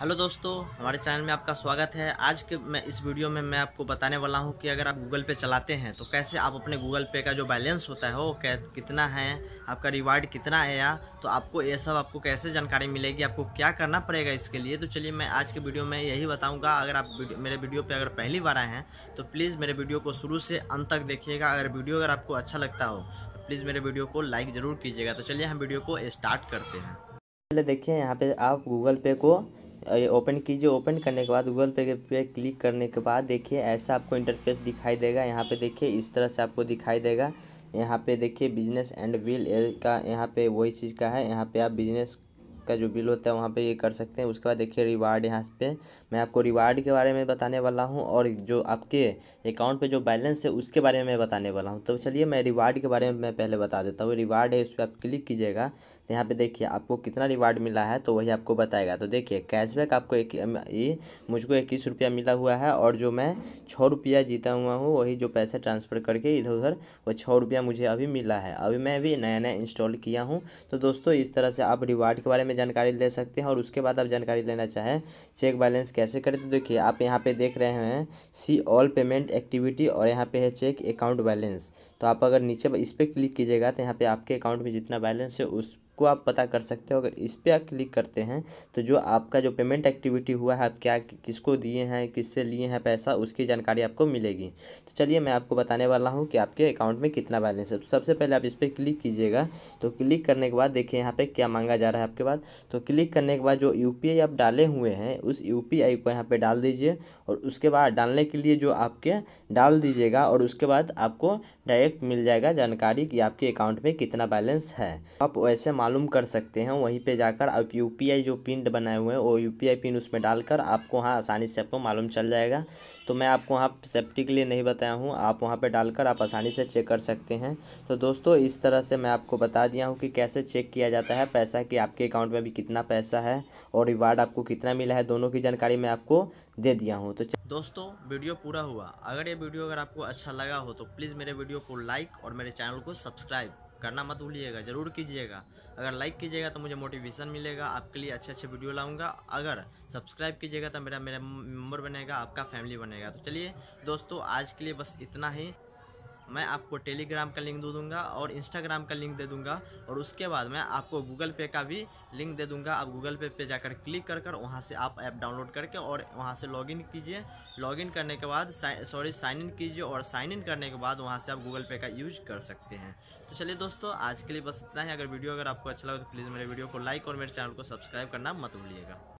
Hello दोस्तों, हमारे channel में आपका स्वागत है। आज के मैं इस वीडियो में मैं आपको बताने वाला हूँ कि अगर आप गूगल पे चलाते हैं तो कैसे आप अपने गूगल पे का जो बैलेंस होता है, वो कै, कितना है, आपका रिवार्ड कितना है या तो आपको ये सब आपको कैसे जानकारी मिलेगी, आपको क्या करना पड़ेगा इसके लिए। तो चलिए मैं आज के वीडियो में यही बताऊँगा। अगर आप मेरे वीडियो पर अगर पहली बार आए हैं तो प्लीज़ मेरे वीडियो को शुरू से अंत तक देखिएगा। अगर वीडियो अगर आपको अच्छा लगता हो तो प्लीज़ मेरे वीडियो को लाइक ज़रूर कीजिएगा। तो चलिए हम वीडियो को स्टार्ट करते हैं। पहले देखिए, यहाँ पे आप गूगल पे को ओपन कीजिए। ओपन करने के बाद गूगल पे पे क्लिक करने के बाद देखिए, ऐसा आपको इंटरफेस दिखाई देगा। यहाँ पे देखिए, इस तरह से आपको दिखाई देगा। यहाँ पे देखिए बिज़नेस एंड व्हील का, यहाँ पे वही चीज़ का है। यहाँ पे आप बिज़नेस का जो बिल होता है वहाँ पे ये कर सकते हैं। उसके बाद देखिए रिवार्ड यहाँ पे। मैं आपको रिवार्ड के बारे में बताने वाला हूँ और जो आपके अकाउंट पे जो बैलेंस है उसके बारे में मैं बताने वाला हूँ। तो चलिए मैं रिवार्ड के बारे में मैं पहले बता देता हूँ। रिवार्ड है, उस पर आप क्लिक कीजिएगा। तो यहाँ पर देखिए आपको कितना रिवार्ड मिला है तो वही आपको बताएगा। तो देखिए कैशबैक आपको एक ये मुझको इक्कीस रुपया मिला हुआ है और जो मैं छः रुपया जीता हुआ हूँ, वही जो पैसे ट्रांसफ़र करके इधर उधर, वो छः रुपया मुझे अभी मिला है। अभी मैं भी नया नया इंस्टॉल किया हूँ। तो दोस्तों, इस तरह से आप रिवार्ड के बारे में जानकारी ले सकते हैं और उसके बाद आप जानकारी लेना चाहें, चेक बैलेंस कैसे करें? तो देखिए, आप यहाँ पे देख रहे हैं सी ऑल पेमेंट एक्टिविटी और यहाँ पे है चेक अकाउंट बैलेंस तो आप अगर नीचे इस पर क्लिक कीजिएगा तो यहाँ पे आपके अकाउंट में जितना बैलेंस है, उस को आप पता कर सकते हो। अगर इस पर आप क्लिक करते हैं तो जो आपका जो पेमेंट एक्टिविटी हुआ है, आप क्या, किसको दिए हैं, किससे लिए हैं पैसा, उसकी जानकारी आपको मिलेगी। तो चलिए मैं आपको बताने वाला हूँ कि आपके अकाउंट में कितना बैलेंस है। तो सबसे पहले आप इस पर क्लिक कीजिएगा। तो क्लिक करने के बाद देखिए यहाँ पर क्या मांगा जा रहा है आपके बाद। तो क्लिक करने के बाद जो यूपीआई आप डाले हुए हैं, उस यूपीआई को यहाँ पर डाल दीजिए और उसके बाद डालने के लिए जो आपके, डाल दीजिएगा और उसके बाद आपको डायरेक्ट मिल जाएगा जानकारी कि आपके अकाउंट में कितना बैलेंस है। आप वैसे मालूम कर सकते हैं। वहीं पे जाकर आप यूपीआई जो पिन बनाए हुए हैं, वो यूपीआई पिन उसमें डालकर आपको वहाँ आसानी से आपको मालूम चल जाएगा। तो मैं आपको वहाँ सेफ्टी के लिए नहीं बताया हूँ। आप वहाँ पे डालकर आप आसानी से चेक कर सकते हैं। तो दोस्तों, इस तरह से मैं आपको बता दिया हूँ कि कैसे चेक किया जाता है पैसा कि आपके अकाउंट में भी कितना पैसा है और रिवार्ड आपको कितना मिला है, दोनों की जानकारी मैं आपको दे दिया हूँ। तो दोस्तों, वीडियो पूरा हुआ। अगर ये वीडियो अगर आपको अच्छा लगा हो तो प्लीज़ मेरे वीडियो को लाइक और मेरे चैनल को सब्सक्राइब। करना मत भूलिएगा, ज़रूर कीजिएगा। अगर लाइक कीजिएगा तो मुझे मोटिवेशन मिलेगा, आपके लिए अच्छे अच्छे वीडियो लाऊँगा। अगर सब्सक्राइब कीजिएगा तो मेरा मेरा मेंबर बनेगा, आपका फैमिली बनेगा। तो चलिए, दोस्तों, आज के लिए बस इतना ही। मैं आपको टेलीग्राम का लिंक दे दूँगा और इंस्टाग्राम का लिंक दे दूँगा और उसके बाद मैं आपको गूगल पे का भी लिंक दे दूँगा। आप गूगल पे पे जाकर क्लिक कर कर वहाँ से आप ऐप डाउनलोड करके और वहाँ से लॉगिन कीजिए। लॉगिन करने के बाद सॉरी साइन इन कीजिए और साइन इन करने के बाद वहाँ से आप गूगल पे का यूज़ कर सकते हैं। तो चलिए दोस्तों, आज के लिए बस इतना ही। अगर वीडियो अगर आपको अच्छा लगे तो प्लीज़ मेरे वीडियो को लाइक और मेरे चैनल को सब्सक्राइब करना मत भूलिएगा।